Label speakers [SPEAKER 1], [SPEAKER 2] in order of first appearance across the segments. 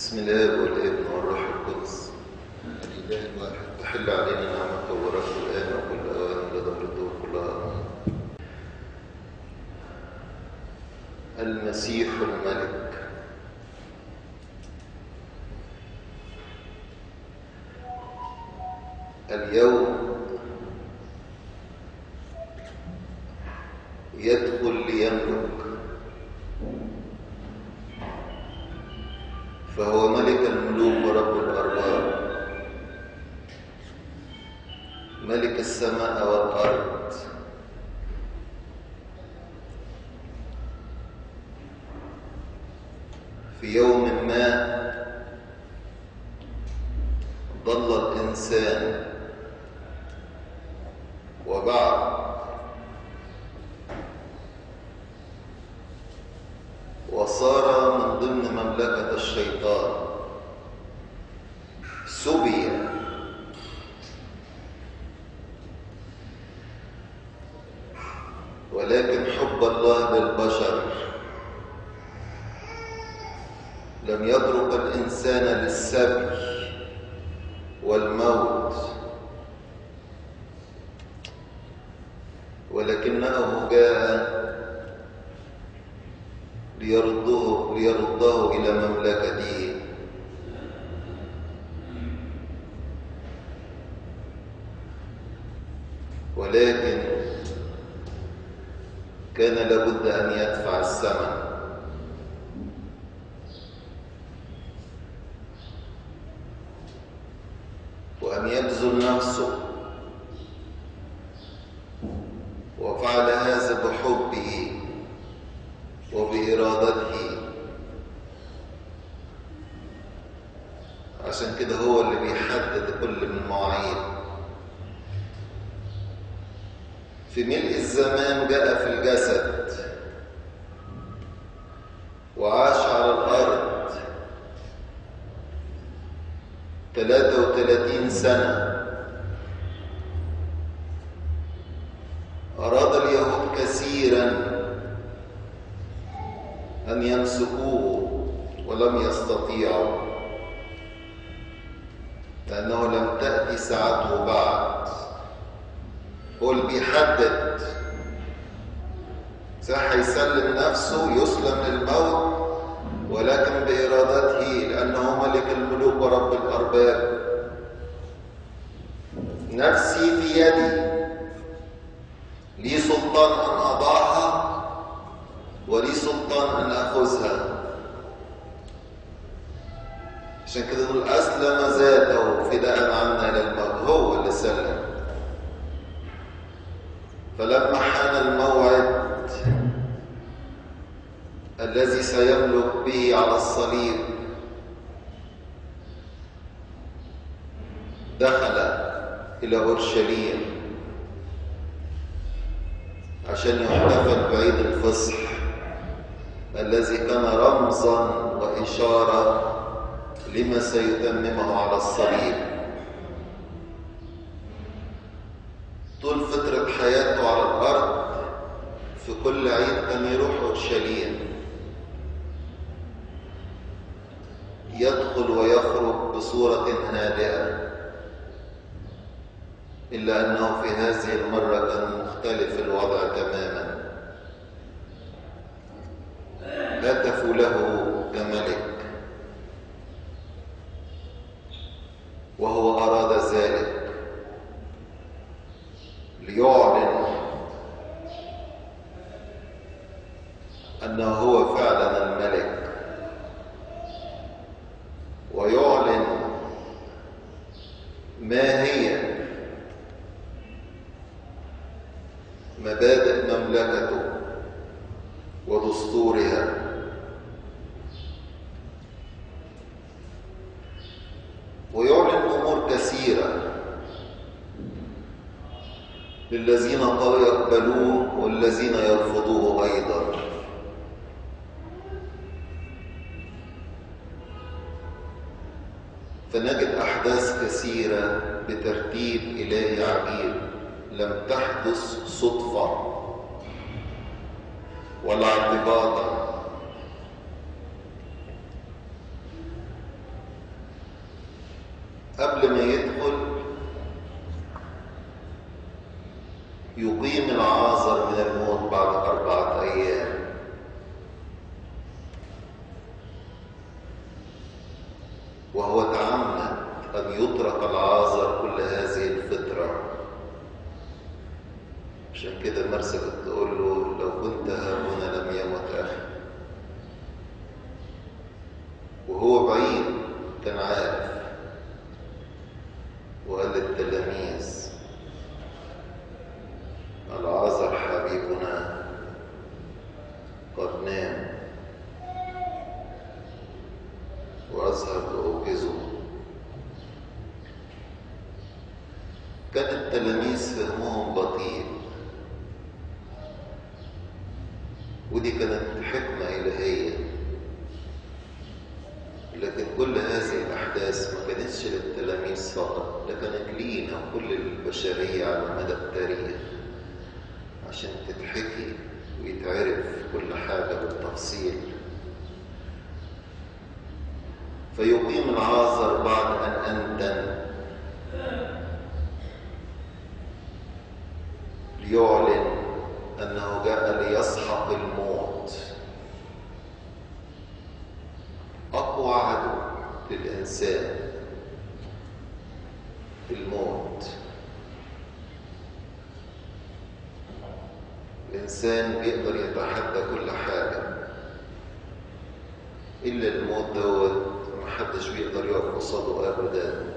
[SPEAKER 1] بسم الله والابن والروح القدس. الإله الواحد. تحل علينا نعمته ورحمته الآن وكل اوان لظهر الدور كلها امين المسيح الملك. اليوم ضل الإنسان. وبعد. وصار من ضمن مملكة الشيطان. سبي ولكن حب الله للبشر لم يترك الإنسان للسبي والموت ولكنه جاء ليرده ليرده إلى مملكته ولكن كان لابد أن يدفع الثمن. وأن يبذل نفسه وفعل هذا بحبه وبإرادته عشان كده هو اللي بيحدد كل من المواعيد في ملء الزمان جاء في الجسد وعاش على الأرض 33 سنة أراد اليهود كثيراً أن يمسكوه ولم يستطيعوا لأنه لم تأتي ساعته بعد. هو اللي بيحدد صح يسلم نفسه يسلم للموت ولكن بإرادته لأنه ملك الملوك ورب الأرباب. نفسي لي سلطان أن أضعها ولي سلطان أن أخذها. عشان كده نقول أسلم ذاته فداء عنا إلى الموت هو اللي سلم. فلما حان الموعد الذي سيملك به على الصليب دخل إلى أورشليم. عشان يحتفل بعيد الفصح الذي كان رمزا وإشارة لما سيتممه على الصليب. طول فترة حياته على الأرض في كل عيد كان يروح أورشليم فنجد أحداث كثيرة بترتيب إلهي عجيب لم تحدث صدفة ولا اعتباطا قبل ما يدخل يقيم وقال للتلاميذ العازر حبيبنا قد نام وأذهب لأوقظه كان التلاميذ فهمهم بطيء ودي كانت حكمة إلهية لكن كل هذه الأحداث ما كانتش للتلاميذ فقط ده كانت لينا وكل البشرية على مدى التاريخ عشان تتحكي ويتعرف كل حاجة بالتفصيل فيقيم العازر بعد أن أنتن ليعلن أنه جاء ليسحق الموت. أقوى عدو للإنسان الموت. الإنسان بيقدر يتحدى كل حاجة. إلا الموت دوت محدش بيقدر يقف قصاده أبدا.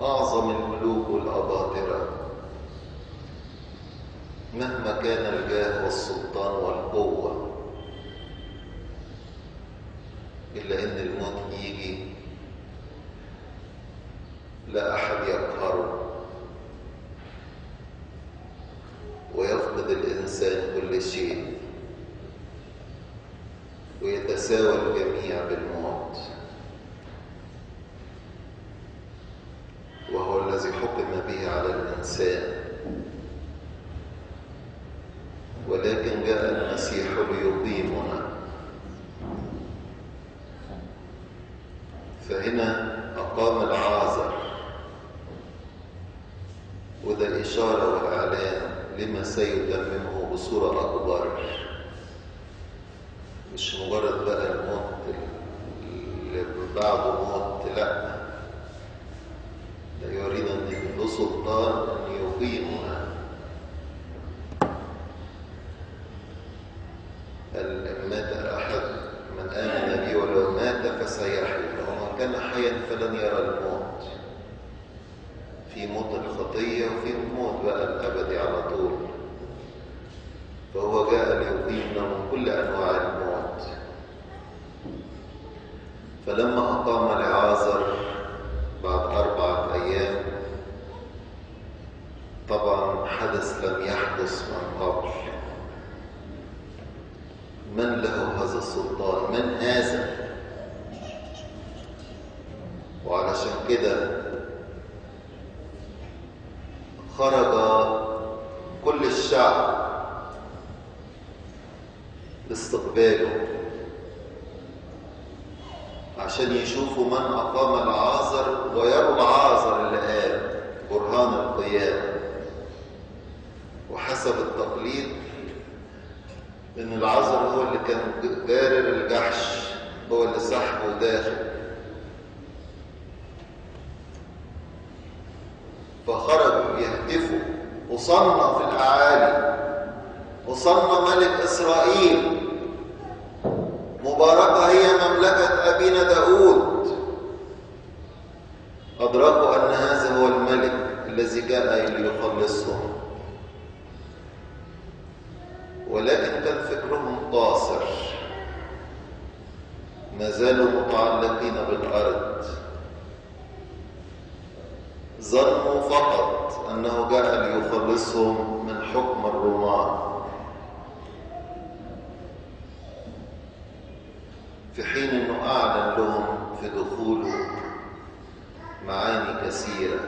[SPEAKER 1] أعظم الملوك والأباطرة. مهما كان الجاه والسلطان والقوة. إلا إن الموت يجي. لا أحد يقهره. ويفقد الإنسان كل شيء. ويتساوى الجميع بالموت وهو الذي حكم به على الإنسان ولكن جاء المسيح ليقيمنا فهنا أقام العازر وده إشارة والإعلان لما سيتممه بصورة أكبر مش مجرد بقى الموت اللي بعده موت لا ده يريد أن له سلطان أن يقيمنا قال مات أحد من آمن بي ولو مات فسيحيا ومن كان حيا فلن يرى الموت. في موت الخطية وفي موت بقى الأبدي على طول. فهو جاء ليقيمنا من كل أنواع الموت. فلما أقام لعازر بعد أربعة أيام طبعا حدث لم يحدث من قبل. من له هذا السلطان؟ من هذا؟ وعلشان كده خرج كل الشعب لاستقباله عشان يشوفوا من أقام العازر ويروا العازر اللي قام برهان القيامة. وحسب التقليد إن العازر هو اللي كان جارر الجحش هو اللي سحبه داخل فخرجوا يهتفوا. وصلنا في الأعالي. وصلنا ملك إسرائيل. مباركة هي مملكة أبينا داود. أدركوا أن هذا هو الملك الذي جاء ليخلصهم ولكن كان فكرهم قاصر ما زالوا متعلقين بالأرض. ظنوا فقط أنه جاء ليخلصهم من حكم الرومان في حين أنه أعلن لهم في دخوله معاني كثيرة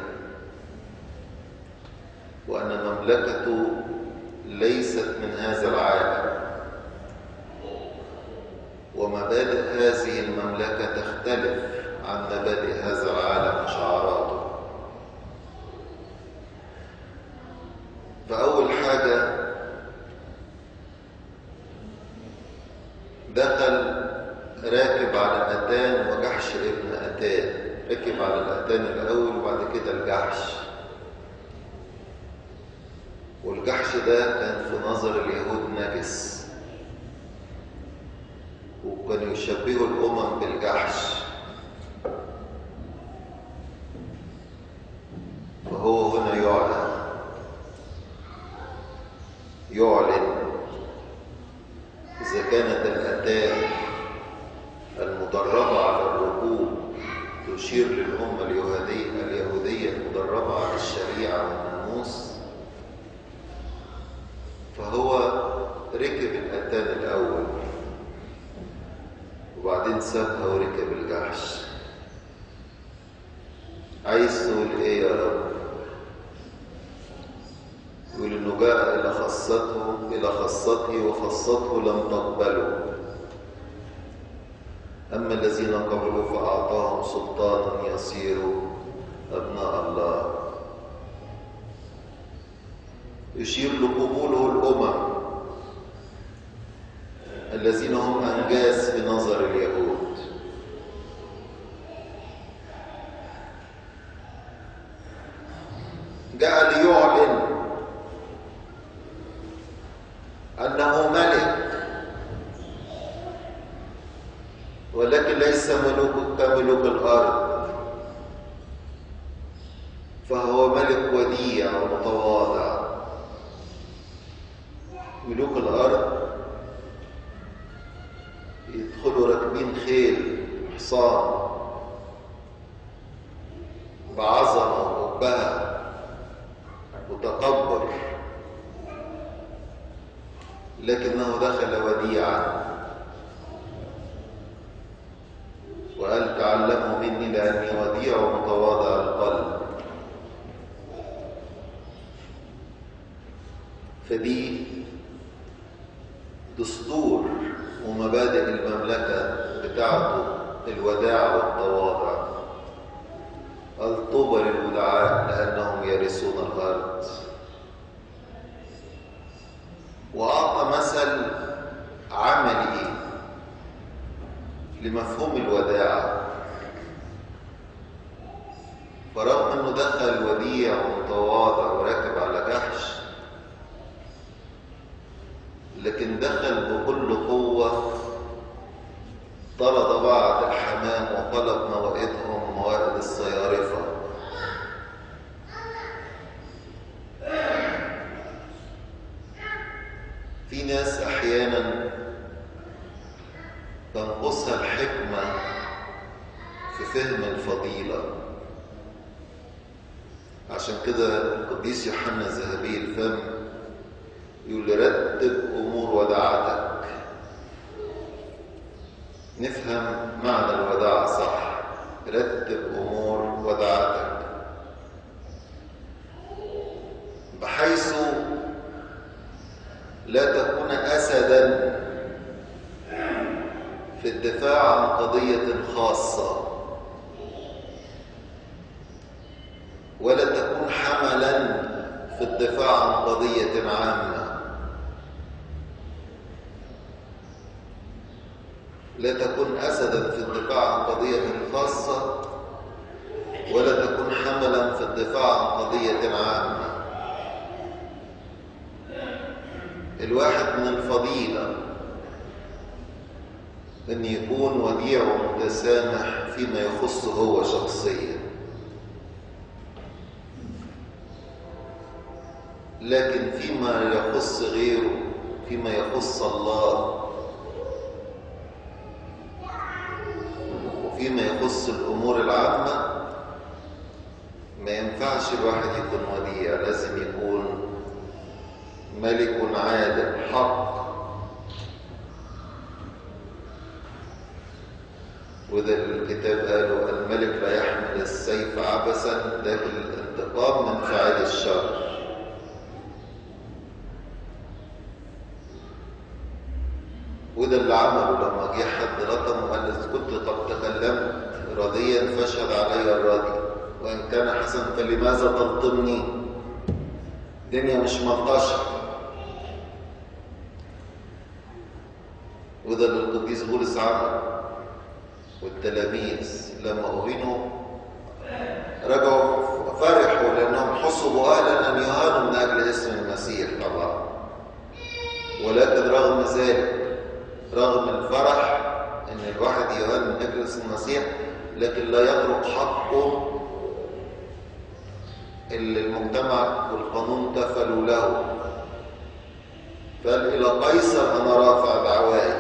[SPEAKER 1] وأن مملكته ليست من هذا العالم. ومبادئ هذه المملكة تختلف عن مبادئ هذا العالم وشعاراته فأول حاجة دخل راكب على أتان وجحش ابن أتان. ركب على الأتان الأول وبعد كده الجحش. والجحش ده كان في نظر اليهود نجس. وكانوا يشبهوا الأمم بالجحش فهو هنا يعلن يعلن إذا كانت الأتان المدربة على الركوب تشير للأمة اليهودية اليهودية المدربة على الشريعة والناموس فهو ركب الأتان الأول وبعدين سابها وركب الجحش عايز تقول إيه يا رب يقول انه جاء إلى خاصته إلى خاصته وخاصته لم تقبله. أما الذين قبلوا فأعطاهم سلطانا يصيروا أبناء الله. يشير لقبوله الأمم الذين هم أنجاز في نظر اليهود جاء ليعلن أنه ملك ولكن ليس ملوك كملوك الأرض فهو ملك وديع ومتواضع ملوك الأرض يدخلوا راكبين خيل حصان بعظمة وبهاء وتكبر لكنه دخل وديعا. وقال تعلموا مني لأني وديع ومتواضع القلب. فدي لمفهوم الوداع. فرغم أنه دخل وديع ومتواضع وراكب على جحش لكن دخل بكل قوة طرد بعض الحمام وقلب موائدهم موائد الصيارفة في ناس أحيانا تنقصها الحكمة في فهم الفضيلة عشان كده القديس يوحنا ذهبي الفم يقول رتب أمور وداعتك نفهم معنى الوداع صح. رتب أمور وداعتك. بحيث لا تكون أسدا في الدفاع عن قضية خاصة. ولا تكون حملا في الدفاع عن قضية عامة. لا تكن أسدا في الدفاع عن قضية خاصة ولا تكن حملا في الدفاع عن قضية عامة. الواحد من الفضيلة أن يكون وديع ومتسامح فيما يخصه هو شخصيا. لكن فيما يخص غيره فيما يخص الله وفيما يخص الأمور العامة ما ينفعش الواحد يكون وديع لازم يكون ملك عادل حق. وده الكتاب قالوا الملك لا يحمل السيف عبثا لكن الانتقام من فاعل الشر. وده اللي عمله لما جه حد لطم وقال كنت قد تكلمت. راضيا فاشهد علي الراضي وإن كان حسن فلماذا تلطمني؟ الدنيا مش ملطشة. وده اللي القديس بولس عمل والتلاميذ لما أهينوا رجعوا فرحوا لأنهم حسبوا أهلا أن يهانوا من أجل اسم المسيح طبعا ولكن رغم ذلك. رغم الفرح أن الواحد يهان من اسم المسيح لكن لا يترك حقه اللي المجتمع والقانون كفلوا له. قال إلى قيصر أنا رافع دعواي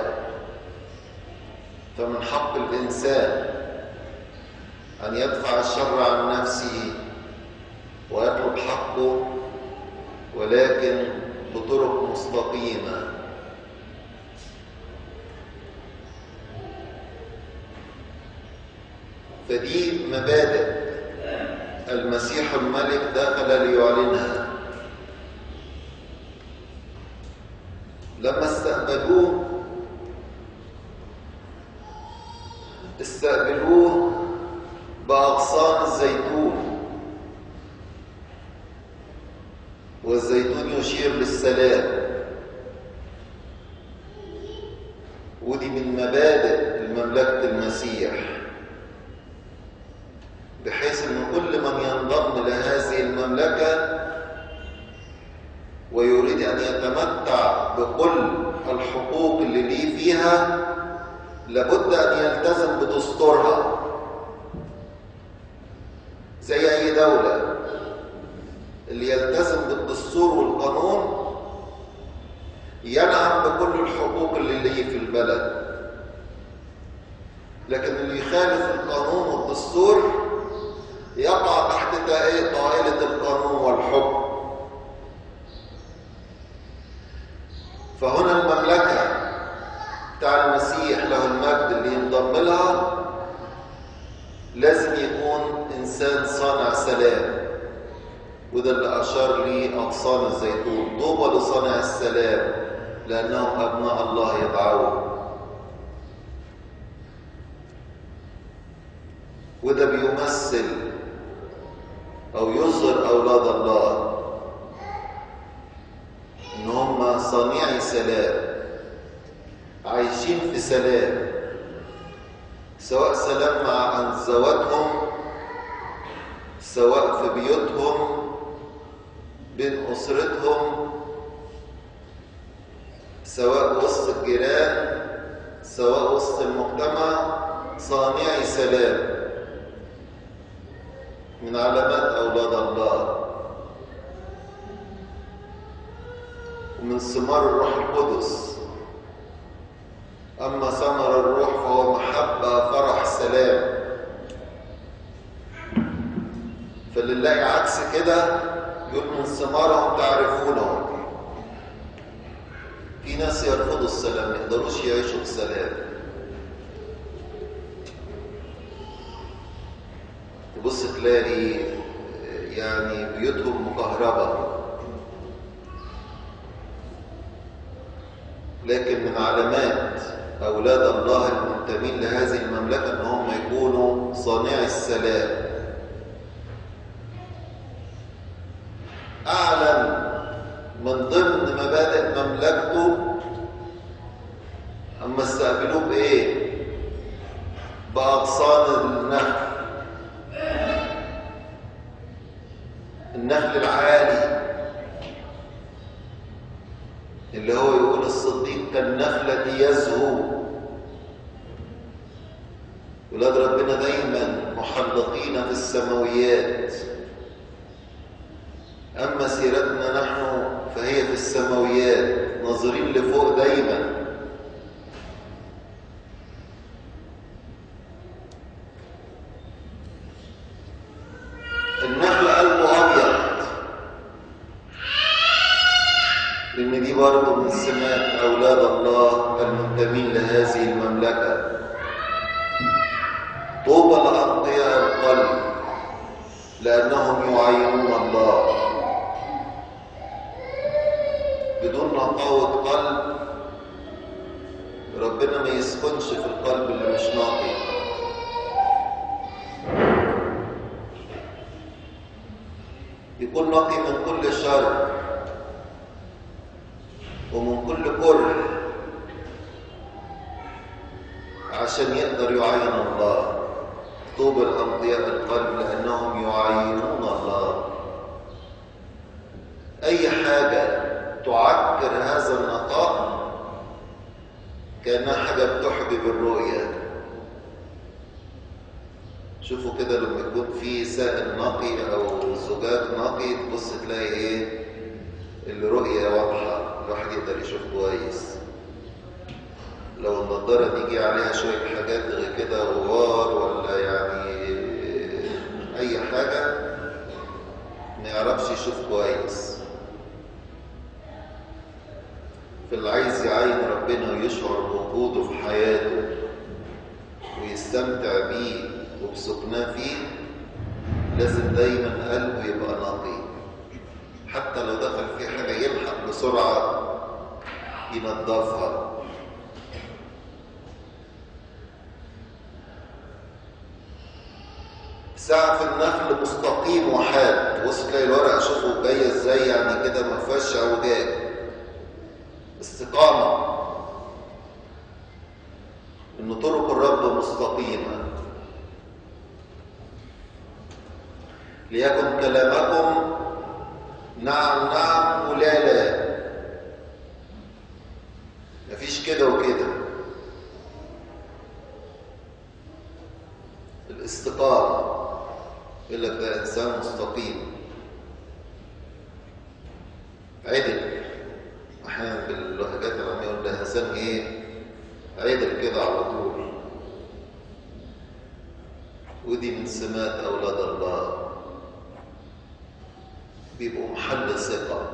[SPEAKER 1] فمن حق الإنسان أن يدفع الشر عن نفسه ويطلب حقه ولكن بطرق مستقيمة. فدي مبادئ. المسيح الملك دخل ليعلنها. لما استقبلوه بكل الحقوق اللي ليه فيها لابد أن يلتزم بدستورها. زي أي دولة اللي يلتزم بالدستور والقانون ينعم بكل الحقوق اللي ليه في البلد. لكن اللي يخالف القانون والدستور يقع تحت طائلة القانون والحكم. فهنا المملكة بتاع المسيح له المجد اللي ينضم لها. لازم يكون إنسان صانع سلام. وده اللي أشار لي أغصان الزيتون. طوبى لصانع السلام لأنهم أبناء الله يدعون وده بيمثل أو يظهر أولاد الله. صانعي سلام عايشين في سلام سواء سلام مع زوجهم سواء في بيوتهم بين أسرتهم سواء وسط الجيران سواء وسط المجتمع صانعي سلام من علامات أولاد الله. ومن ثمار الروح القدس. أما ثمر الروح فهو محبة فرح سلام. فاللي عكس كده يقول من ثمارهم تعرفونهم في ناس يرفضوا السلام ما يقدروش يعيشوا بسلام. تبص تلاقي يعني بيوتهم مكهربة. لكن من علامات أولاد الله المنتمين لهذه المملكة أن هم يكونوا صانعي السلام. أعلن من ضمن مبادئ مملكته أما استقبلوه بإيه؟ بأغصان النخل. النخل العالي. اللي هو يقول الصديق كالنخلة يزهو. ولاد ربنا دايما محلقين في السماويات. أما سيرتنا نحن فهي في السماويات ناظرين لفوق دايما. نقاوة قلب ربنا ما يسكنش في القلب اللي مش ناقي يكون نقي من كل شر ومن كل كره عشان يقدر يعين الله. طوبى الأنقياء القلب لأنهم يعينون الله. أي حاجة تعكر هذا النقاء كأنها حاجة بتحجب الرؤية. شوفوا كده لما يكون في سائل نقي أو زجاج نقي تبص تلاقي إيه؟ الرؤية واضحة الواحد يقدر يشوف كويس. لو النضارة دي يجي عليها شوية حاجات غير كده غبار ولا يعني أي حاجة ما يعرفش يشوف كويس. عايز يعين ربنا ويشعر بوجوده في حياته ويستمتع بيه وبسكناه فيه لازم دايما قلبه يبقى نقي. حتى لو دخل في حاجة يلحق بسرعة ينظفها سقف النخل مستقيم وحاد. بص تلاقي الورق شوفه جاي إزاي يعني كده ما فيهاش اعوجاج استقامة. ان طرق الرب مستقيمة. ليكن كلامكم نعم نعم ولا لا. مفيش كده وكده. الاستقامة يقول لك ده انسان مستقيم. عدل. انسان إيه؟ عدل كده على طول. ودي من سمات أولاد الله. بيبقوا محل ثقة.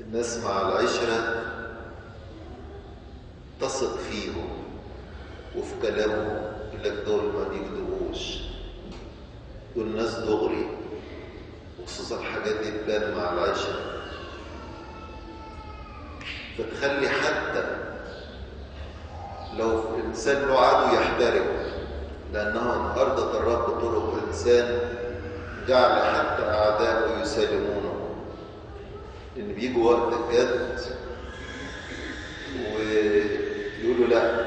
[SPEAKER 1] الناس مع العشرة تثق فيهم وفي كلامهم يقول لك دول ما بيكذبوش. دول ناس دغري. وخصوصا الحاجات دي تبان مع العشرة. فتخلي حتى لو الإنسان له عدو يحترم لأنه إن أرضت الرب طرق الإنسان جعل حتى أعداءه يسالمونه. لأن بيجوا وقت الجد ويقولوا لا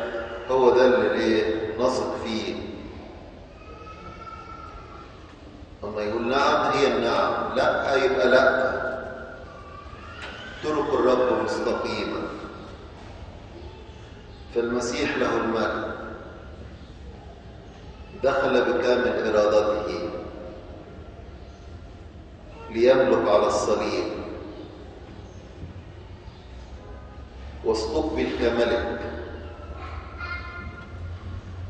[SPEAKER 1] هو ده اللي نثق فيه. أما يقول نعم هي النعم. لا يبقى لا. طرق الرب مستقيمة. فالمسيح له المجد دخل بكامل إرادته. ليملك على الصليب. واستقبل كملك.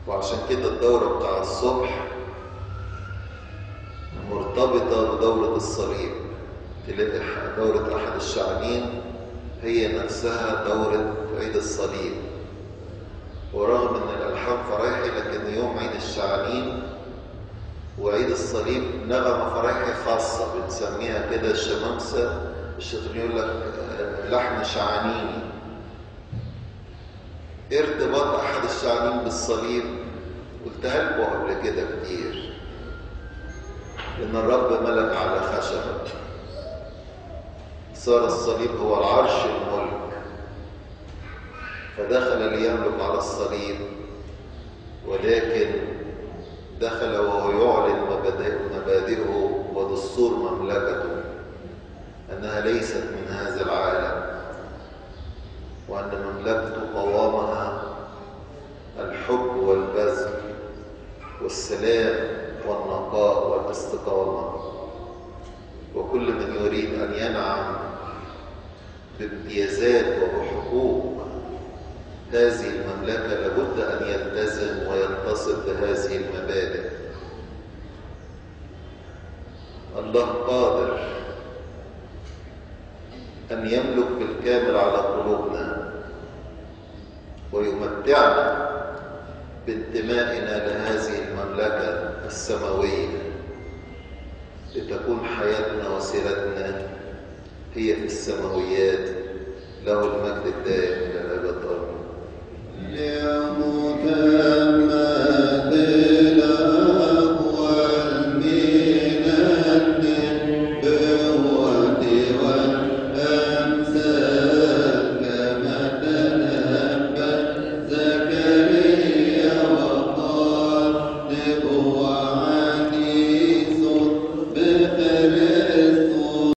[SPEAKER 1] وعشان كده الدورة بتاع الصبح مرتبطة بدورة الصليب. تلاقي دورة أحد الشعبين هي نفسها دورة عيد الصليب. ورغم أن الألحان فرايحي لكن يوم عيد الشعانين وعيد الصليب نغمة فرايحي خاصة بنسميها كده الشمامسة الشاطرين يقول لك لحن شعانيني. ارتباط أحد الشعبين بالصليب. قلتها لكم قبل كده كتير. إن الرب ملك على خشبة صار الصليب هو العرش الملك. فدخل ليملك على الصليب ولكن دخل وهو يعلن مبادئه ودستور مملكته أنها ليست من هذا العالم وأن مملكته قوامها الحب والبذل والسلام والنقاء والاستقامة. وكل من يريد أن ينعم بامتيازات وبحقوق. هذه المملكة لابد أن يلتزم ويتصف بهذه المبادئ. الله قادر أن يملك بالكامل على قلوبنا ويمتعنا بانتمائنا لهذه المملكة السماوية لتكون حياتنا وسيرتنا هي في السماويات له المجد الدائم.